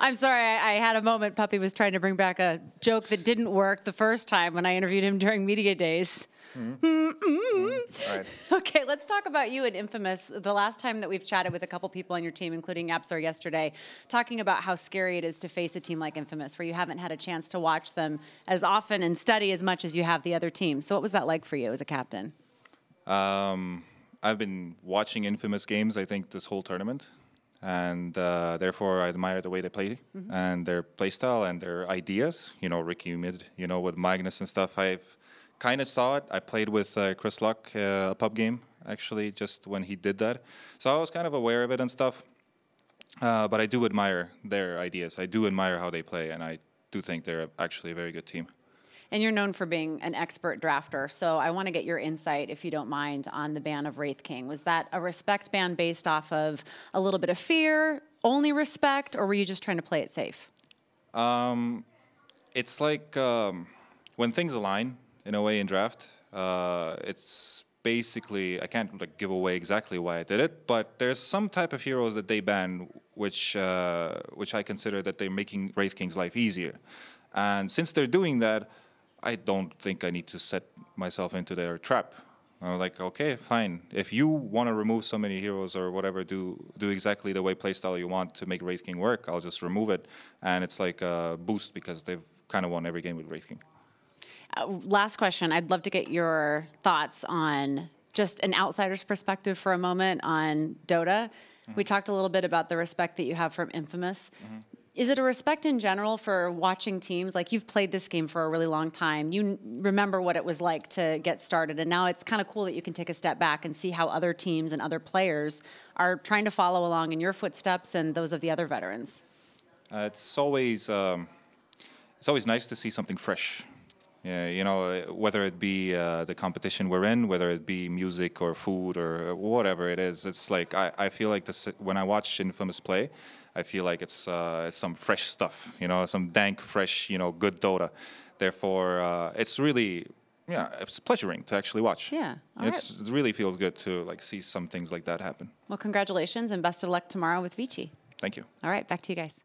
I'm sorry, I, I had a moment. Puppey was trying to bring back a joke that didn't work the first time when I interviewed him during media days. Mm-hmm. All right. Okay, let's talk about you at Infamous. The last time that we've chatted with a couple people on your team, including YapzOr yesterday, talking about how scary it is to face a team like Infamous, where you haven't had a chance to watch them as often and study as much as you have the other teams. So, what was that like for you as a captain? Um, I've been watching Infamous games, I think, this whole tournament. And uh, therefore, I admire the way they play and their play style and their ideas. You know, Ricky Humid, you know, with Magnus and stuff. I've kind of saw it. I played with uh, Chris Luck, uh, a pub game, actually, just when he did that. So I was kind of aware of it and stuff. Uh, but I do admire their ideas. I do admire how they play, and I do think they're actually a very good team. And you're known for being an expert drafter. So, I want to get your insight, if you don't mind, on the ban of Wraith King. Was that a respect ban based off of a little bit of fear, only respect, or were you just trying to play it safe? Um, it's like um, when things align in a way in draft. Uh, it's basically I can't like give away exactly why I did it, but there's some type of heroes that they ban, which uh, which I consider that they're making Wraith King's life easier. And since they're doing that, I don't think I need to set myself into their trap. I'm like, okay, fine. If you want to remove so many heroes or whatever, do do exactly the way playstyle you want to make Wraith King work. I'll just remove it, and it's like a boost because they've kind of won every game with Wraith King. Uh, last question. I'd love to get your thoughts on just an outsider's perspective for a moment on Dota. We talked a little bit about the respect that you have from Infamous. Is it a respect in general for watching teams? Like you've played this game for a really long time. You remember what it was like to get started, and now it's kind of cool that you can take a step back and see how other teams and other players are trying to follow along in your footsteps and those of the other veterans. Uh, it's always um, it's always nice to see something fresh. Yeah, you know, uh, whether it be uh, the competition we're in, whether it be music or food or whatever it is, it's like I, I feel like this when I watch Infamous play, I feel like it's uh, it's some fresh stuff, you know, some dank, fresh, you know, good Dota. Therefore, uh, it's really yeah, it's pleasuring to actually watch. Yeah, it's, it really feels good to like see some things like that happen. Well, congratulations and best of luck tomorrow with Vici. Thank you. All right, back to you guys.